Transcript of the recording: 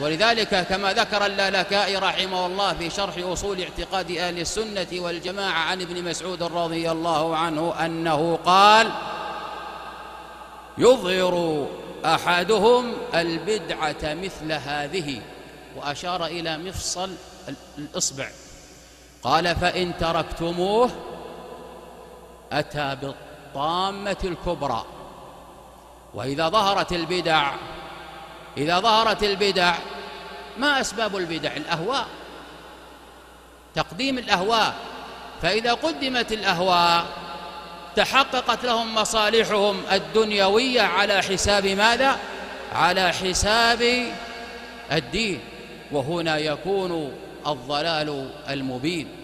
ولذلك كما ذكر اللالكائي رحمه الله في شرح أصول اعتقاد أهل السنة والجماعة عن ابن مسعود رضي الله عنه أنه قال يظهر أحدهم البدعة مثل هذه وأشار إلى مفصل الإصبع. قال فإن تركتموه أتى بالطامة الكبرى. وإذا ظهرت البدع إذا ظهرت البدع ما أسباب البدع؟ الأهواء. تقديم الأهواء. فإذا قدمت الأهواء تحققت لهم مصالحهم الدنيوية على حساب ماذا؟ على حساب الدين. وهنا يكون الضلال المبين.